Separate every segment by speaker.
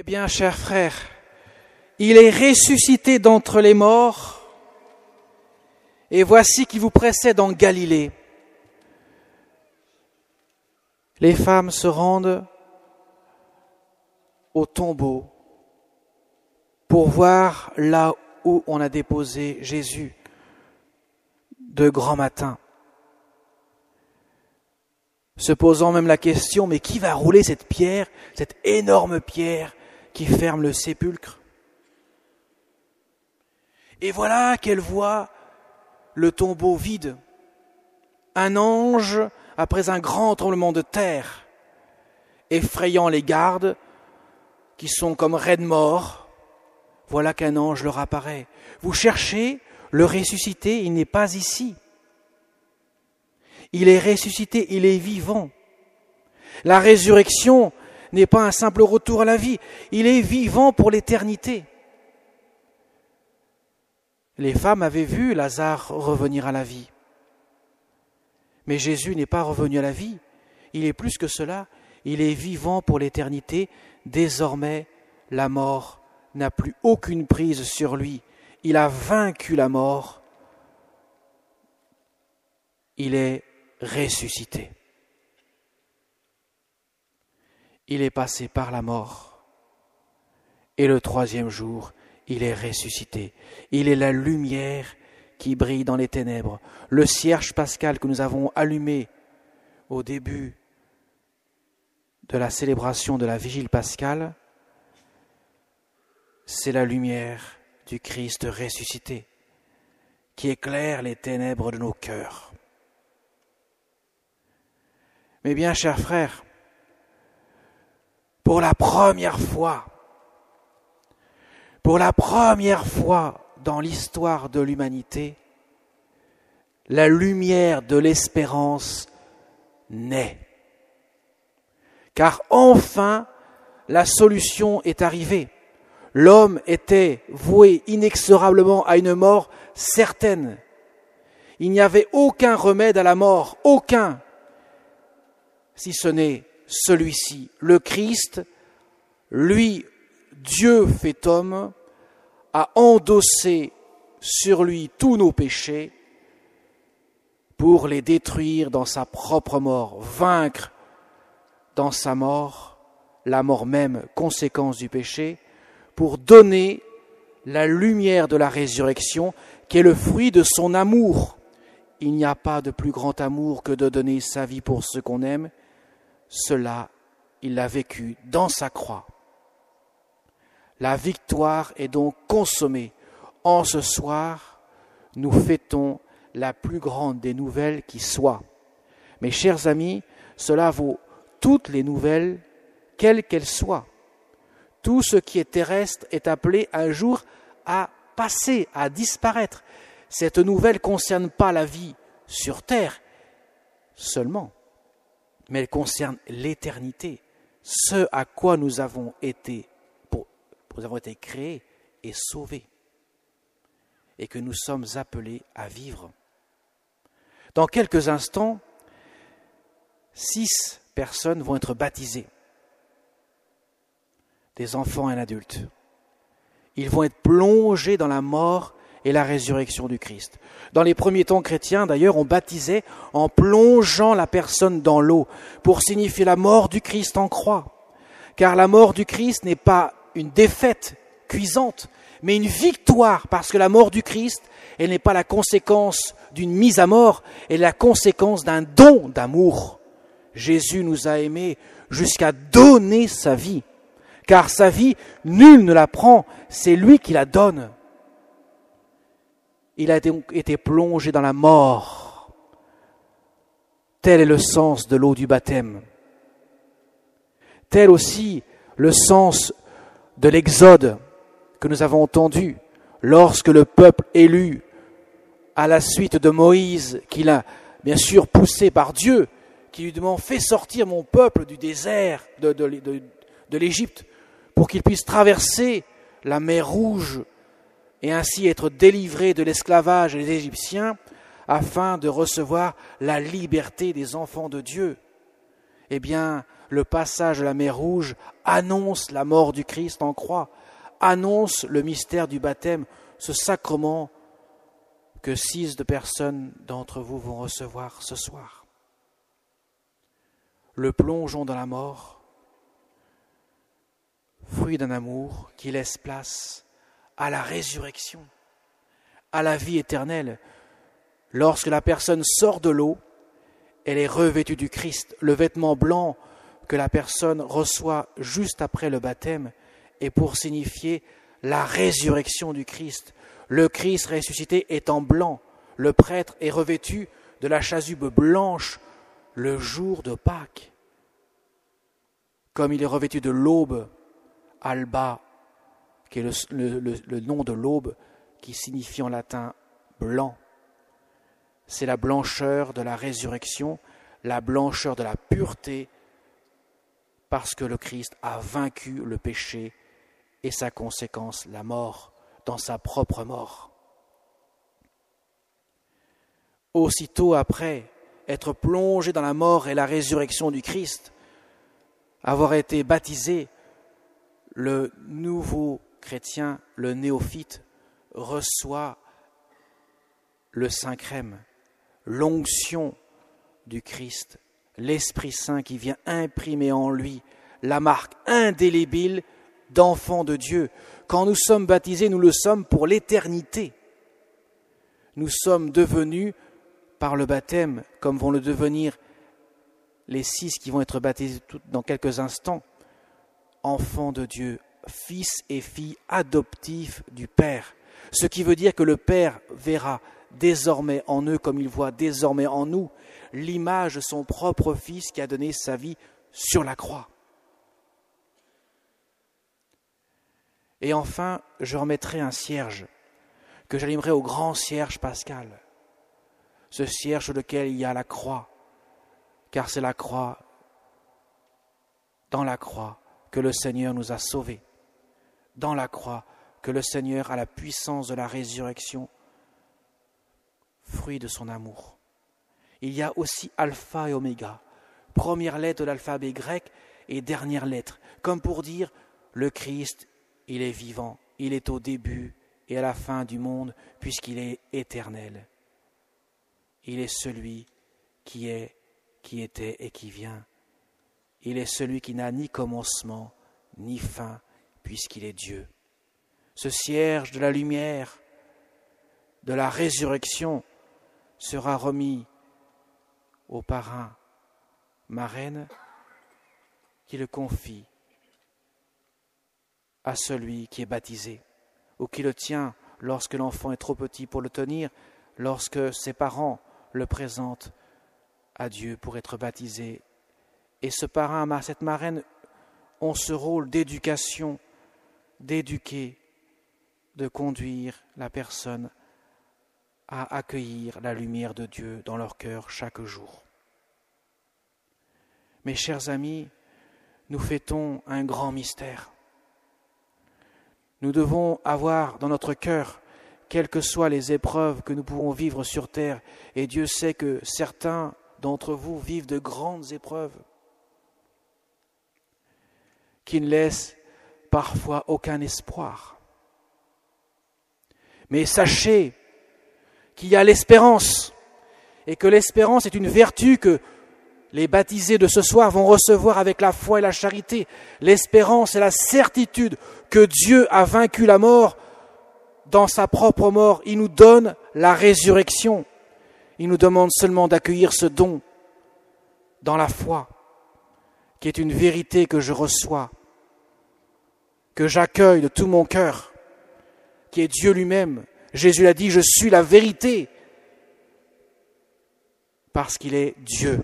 Speaker 1: Eh bien, chers frères, il est ressuscité d'entre les morts, et voici qui vous précède en Galilée. Les femmes se rendent au tombeau pour voir là où on a déposé Jésus de grand matin, se posant même la question, mais qui va rouler cette pierre, cette énorme pierre qui ferme le sépulcre Et voilà qu'elle voit le tombeau vide, un ange après un grand tremblement de terre, effrayant les gardes qui sont comme raides morts. Voilà qu'un ange leur apparaît. Vous cherchez le ressuscité, il n'est pas ici. Il est ressuscité, il est vivant. La résurrection n'est pas un simple retour à la vie, il est vivant pour l'éternité. Les femmes avaient vu Lazare revenir à la vie. Mais Jésus n'est pas revenu à la vie, il est plus que cela, il est vivant pour l'éternité. Désormais, la mort n'a plus aucune prise sur lui. Il a vaincu la mort. Il est ressuscité. Il est passé par la mort. Et le troisième jour, il est ressuscité. Il est la lumière qui brille dans les ténèbres. Le cierge pascal que nous avons allumé au début de la célébration de la vigile pascale, c'est la lumière du Christ ressuscité qui éclaire les ténèbres de nos cœurs. Mais bien, chers frères, pour la première fois, pour la première fois dans l'histoire de l'humanité, la lumière de l'espérance naît. Car enfin, la solution est arrivée. L'homme était voué inexorablement à une mort certaine. Il n'y avait aucun remède à la mort, aucun, si ce n'est celui-ci. Le Christ, lui, Dieu fait homme, a endossé sur lui tous nos péchés pour les détruire dans sa propre mort, vaincre dans sa mort, la mort même, conséquence du péché, pour donner la lumière de la résurrection qui est le fruit de son amour. Il n'y a pas de plus grand amour que de donner sa vie pour ce qu'on aime. Cela, il l'a vécu dans sa croix. La victoire est donc consommée. En ce soir, nous fêtons la plus grande des nouvelles qui soit. Mes chers amis, cela vaut toutes les nouvelles, quelles qu'elles soient. Tout ce qui est terrestre est appelé un jour à passer, à disparaître. Cette nouvelle ne concerne pas la vie sur terre seulement, mais elle concerne l'éternité, ce à quoi nous avons été, créés et sauvés, et que nous sommes appelés à vivre. Dans quelques instants, six personnes vont être baptisées, des enfants et un adulte. Ils vont être plongés dans la mort et la résurrection du Christ. Dans les premiers temps chrétiens, d'ailleurs, on baptisait en plongeant la personne dans l'eau pour signifier la mort du Christ en croix. Car la mort du Christ n'est pas une défaite cuisante, mais une victoire, parce que la mort du Christ, elle n'est pas la conséquence d'une mise à mort, elle est la conséquence d'un don d'amour. Jésus nous a aimés jusqu'à donner sa vie. Car sa vie, nul ne la prend, c'est lui qui la donne. Il a été plongé dans la mort. Tel est le sens de l'eau du baptême. Tel aussi le sens de l'exode que nous avons entendu lorsque le peuple élu, à la suite de Moïse, qu'il a bien sûr poussé par Dieu, qui lui demande Fais sortir mon peuple du désert de, l'Égypte pour qu'il puisse traverser la mer Rouge et ainsi être délivré de l'esclavage des Égyptiens afin de recevoir la liberté des enfants de Dieu. Eh bien, Le passage de la mer Rouge annonce la mort du Christ en croix, annonce le mystère du baptême, ce sacrement que six de personnes d'entre vous vont recevoir ce soir. Le plongeons dans la mort, fruit d'un amour qui laisse place à la résurrection, à la vie éternelle. Lorsque la personne sort de l'eau, elle est revêtue du Christ. Le vêtement blanc que la personne reçoit juste après le baptême est pour signifier la résurrection du Christ. Le Christ ressuscité est en blanc. Le prêtre est revêtu de la chasuble blanche le jour de Pâques. Comme il est revêtu de l'aube, alba, qui est le, nom de l'aube, qui signifie en latin blanc. C'est la blancheur de la résurrection, la blancheur de la pureté, parce que le Christ a vaincu le péché et sa conséquence, la mort, dans sa propre mort. Aussitôt après être plongé dans la mort et la résurrection du Christ, avoir été baptisé, le nouveau chrétien, le néophyte, reçoit le Saint Crème, l'onction du Christ, l'Esprit Saint qui vient imprimer en lui la marque indélébile d'enfant de Dieu. Quand nous sommes baptisés, nous le sommes pour l'éternité. Nous sommes devenus, par le baptême, comme vont le devenir les six qui vont être baptisés dans quelques instants, enfants de Dieu, fils et filles adoptifs du Père. Ce qui veut dire que le Père verra désormais en eux, comme il voit désormais en nous, l'image de son propre Fils qui a donné sa vie sur la croix. Et enfin, je remettrai un cierge que j'allumerai au grand cierge pascal, ce cierge sur lequel il y a la croix, car c'est la croix, dans la croix, que le Seigneur nous a sauvés, dans la croix que le Seigneur a la puissance de la résurrection, fruit de son amour. Il y a aussi alpha et oméga, première lettre de l'alphabet grec et dernière lettre, comme pour dire le Christ il est vivant, il est au début et à la fin du monde, puisqu'il est éternel. Il est celui qui est, qui était et qui vient. Il est celui qui n'a ni commencement ni fin, puisqu'il est Dieu. Ce cierge de la lumière, de la résurrection, sera remis au parrain, marraine, qui le confie à celui qui est baptisé, ou qui le tient lorsque l'enfant est trop petit pour le tenir, lorsque ses parents le présentent à Dieu pour être baptisé. Et ce parrain, cette marraine, ont ce rôle d'éducation, d'éduquer, de conduire la personne à accueillir la lumière de Dieu dans leur cœur chaque jour. Mes chers amis, nous fêtons un grand mystère. Nous devons avoir dans notre cœur, quelles que soient les épreuves que nous pouvons vivre sur terre, et Dieu sait que certains d'entre vous vivent de grandes épreuves qui ne laissent parfois aucun espoir. Mais sachez qu'il y a l'espérance, et que l'espérance est une vertu que les baptisés de ce soir vont recevoir avec la foi et la charité l'espérance et la certitude que Dieu a vaincu la mort dans sa propre mort. Il nous donne la résurrection. Il nous demande seulement d'accueillir ce don dans la foi, qui est une vérité que je reçois, que j'accueille de tout mon cœur, qui est Dieu lui-même. Jésus l'a dit, je suis la vérité, parce qu'il est Dieu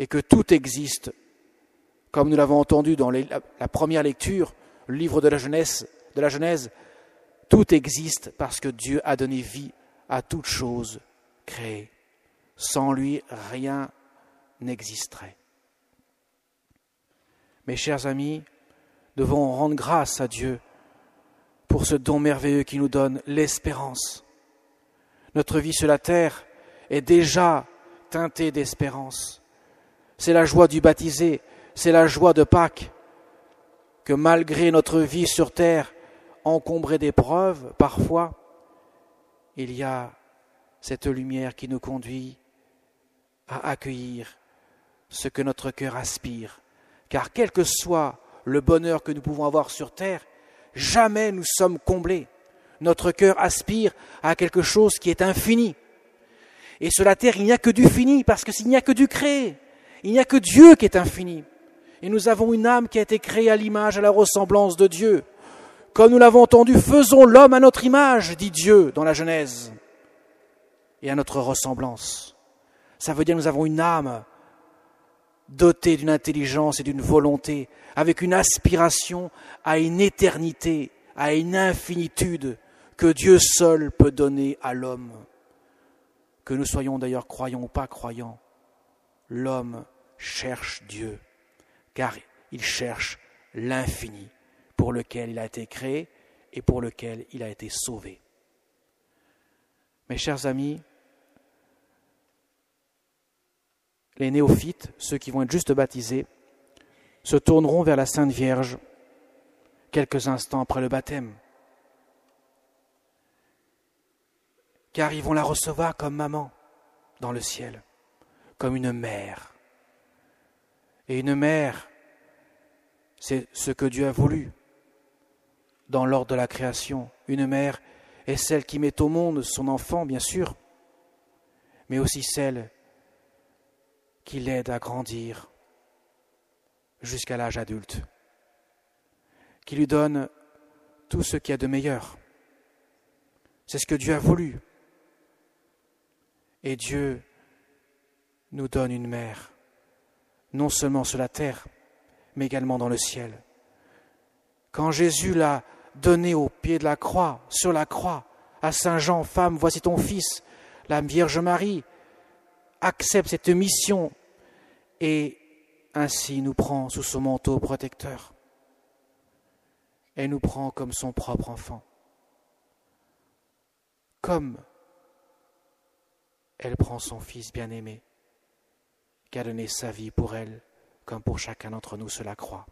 Speaker 1: et que tout existe, comme nous l'avons entendu dans la, première lecture, le livre de la, Genèse, de la Genèse, tout existe parce que Dieu a donné vie à toute chose créée. Sans lui, rien n'existerait. Mes chers amis, devons rendre grâce à Dieu pour ce don merveilleux qui nous donne l'espérance. Notre vie sur la terre est déjà teintée d'espérance c'est la joie du baptisé, c'est la joie de Pâques, que malgré notre vie sur terre, encombrée d'épreuves parfois, il y a cette lumière qui nous conduit à accueillir ce que notre cœur aspire. Car quel que soit le bonheur que nous pouvons avoir sur terre, jamais nous sommes comblés. Notre cœur aspire à quelque chose qui est infini. Et sur la terre, il n'y a que du fini, parce qu'il n'y a que du créé. Il n'y a que Dieu qui est infini. Et nous avons une âme qui a été créée à l'image, à la ressemblance de Dieu. Comme nous l'avons entendu, faisons l'homme à notre image, dit Dieu dans la Genèse, et à notre ressemblance. Ça veut dire que nous avons une âme dotée d'une intelligence et d'une volonté, avec une aspiration à une éternité, à une infinitude que Dieu seul peut donner à l'homme. Que nous soyons d'ailleurs croyants ou pas croyants, l'homme cherche Dieu, car il cherche l'infini pour lequel il a été créé et pour lequel il a été sauvé. Mes chers amis, les néophytes, ceux qui vont être juste baptisés, se tourneront vers la Sainte Vierge quelques instants après le baptême, car ils vont la recevoir comme maman dans le ciel, comme une mère. Et une mère, c'est ce que Dieu a voulu dans l'ordre de la création. Une mère est celle qui met au monde son enfant, bien sûr, mais aussi celle qui l'aide à grandir jusqu'à l'âge adulte, qui lui donne tout ce qu'il y a de meilleur. C'est ce que Dieu a voulu. Et Dieu nous donne une mère, non seulement sur la terre, mais également dans le ciel. Quand Jésus l'a donné au pied de la croix, sur la croix, à Saint Jean, femme, voici ton fils, la Vierge Marie accepte cette mission et ainsi nous prend sous son manteau protecteur et nous prend comme son propre enfant, comme elle prend son Fils bien-aimé, qui a donné sa vie pour elle, comme pour chacun d'entre nous cela croit.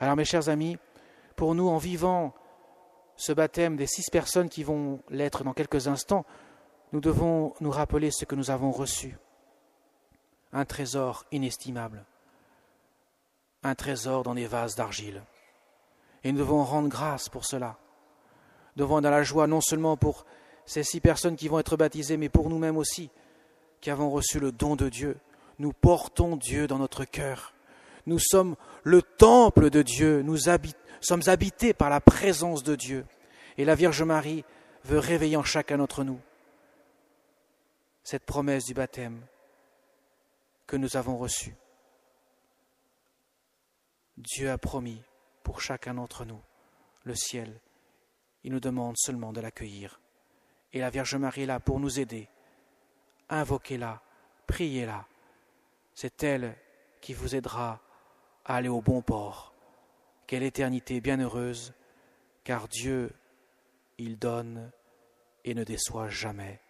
Speaker 1: Alors mes chers amis, pour nous, en vivant ce baptême des six personnes qui vont l'être dans quelques instants, nous devons nous rappeler ce que nous avons reçu. Un trésor inestimable, un trésor dans des vases d'argile. Et nous devons rendre grâce pour cela. Devons dans la joie non seulement pour ces six personnes qui vont être baptisées, mais pour nous-mêmes aussi, qui avons reçu le don de Dieu. Nous portons Dieu dans notre cœur. Nous sommes le temple de Dieu. Nous sommes habités par la présence de Dieu. Et la Vierge Marie veut réveiller en chacun d'entre nous cette promesse du baptême que nous avons reçue. Dieu a promis pour chacun d'entre nous le ciel. Il nous demande seulement de l'accueillir. Et la Vierge Marie est là pour nous aider. Invoquez-la, priez-la. C'est elle qui vous aidera à aller au bon port. Quelle éternité bienheureuse, car Dieu, il donne et ne déçoit jamais,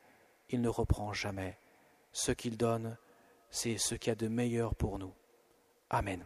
Speaker 1: il ne reprend jamais. Ce qu'il donne, c'est ce qu'il y a de meilleur pour nous. Amen.